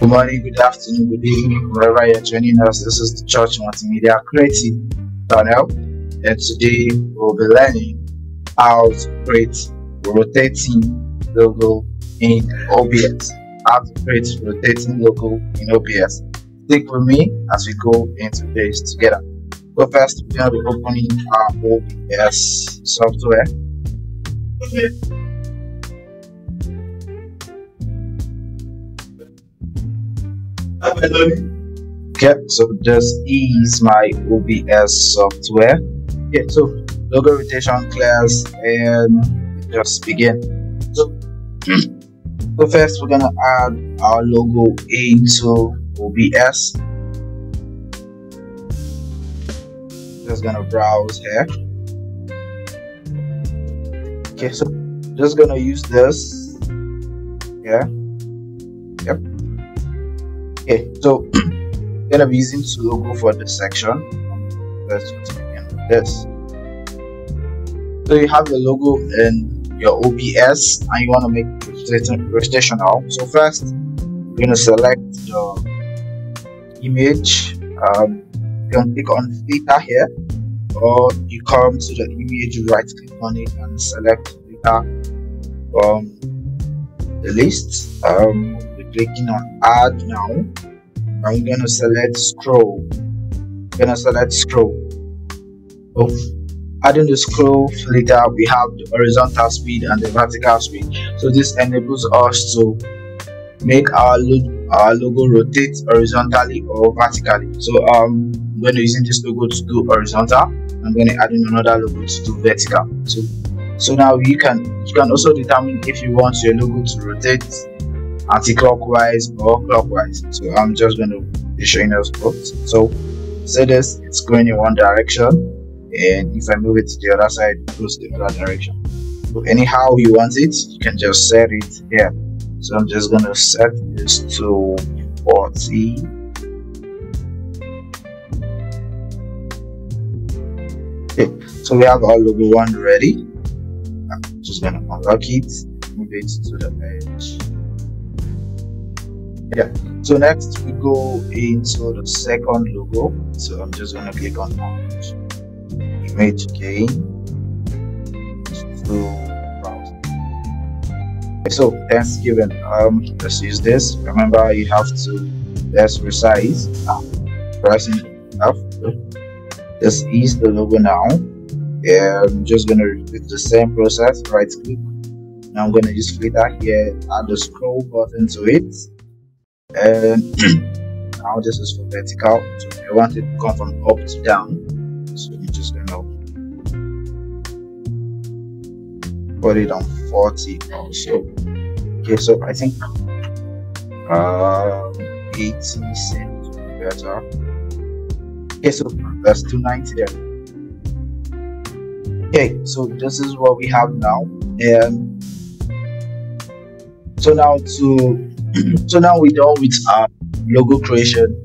Good morning, good afternoon, good evening, wherever you're joining us. This is the Church Multimedia Creative channel, and today we'll be learning how to create rotating logo in OBS. How to create rotating logo in OBS. Stick with me as we go into this together. So first, we're going to be opening our OBS software. Okay. Okay, so this is my OBS software. Okay, so logo rotation class and just begin. So, so first we're gonna add our logo into OBS. Just gonna browse here. Okay, so just gonna use this. Yeah. Okay so gonna be using logo for this section let's just begin with this. So you have the logo in your OBS and you want to make rotational so first you're to select the image um, you can click on filter here or you come to the image you right click on it and select filter from the list. Um, clicking on add now. I'm gonna select scroll. I'm gonna select scroll. So adding the scroll filter we have the horizontal speed and the vertical speed. So this enables us to make our, our logo rotate horizontally or vertically. So um I'm going to using this logo to do horizontal. I'm going to add in another logo to do vertical. So so now you can you can also determine if you want your logo to rotate anti-clockwise or clockwise. So i'm just going to be showing us both. So say this it's going in one direction and if i move it to the other side it goes the other direction. So anyhow you want it you can just set it here. So i'm just going to set this to 40 okay so we have our logo one ready. I'm just going to unlock it move it to the edge yeah. So next we go into the second logo. So i'm just going to click on image. Again. To browse. So thanksgiving. Um let's use this. Remember you have to let's resize. Pressing up. This is the logo now. Yeah i'm just gonna repeat the same process. Right click. Now i'm gonna use filter here add the scroll button to it and now this is for vertical. So I want it to come from up to down. So we're just gonna put it on 40 also. Okay so I think um 80 cents better. Okay so that's 290 there okay so this is what we have now. And so now to so now we're done with our logo creation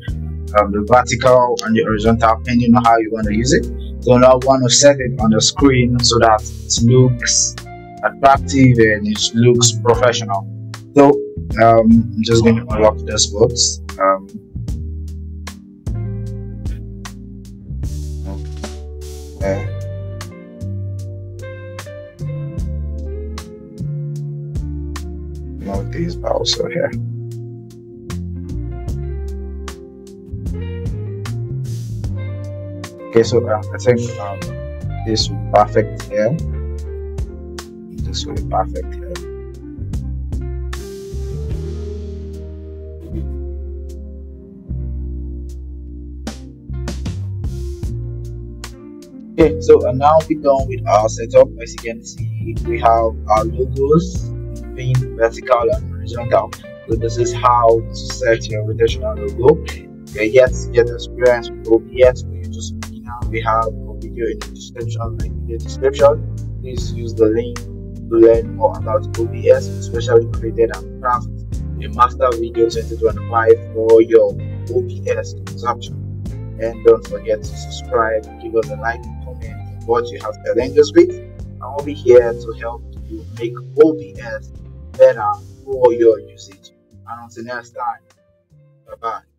um, the vertical and the horizontal depending on how you want to use it. So now I want to set it on the screen so that it looks attractive and it looks professional. So um, I'm just going to unlock this box um. Note these also here. Okay, so uh, I think um, this will perfect here. This will be perfect here. Okay, so uh, now we're done with our setup. As you can see, we have our logos vertical and horizontal. So this is how to set your rotational logo. Okay, yet get experience with OBS for you to speak now. We have a video in the description, in the description. Please use the link to learn more about OBS, especially created and craft a master video 2025 for your OBS consumption. And don't forget to subscribe, give us a like, and comment what you have challenges with. I'll be here to help you make OBS better for your usage. And until next time, bye bye.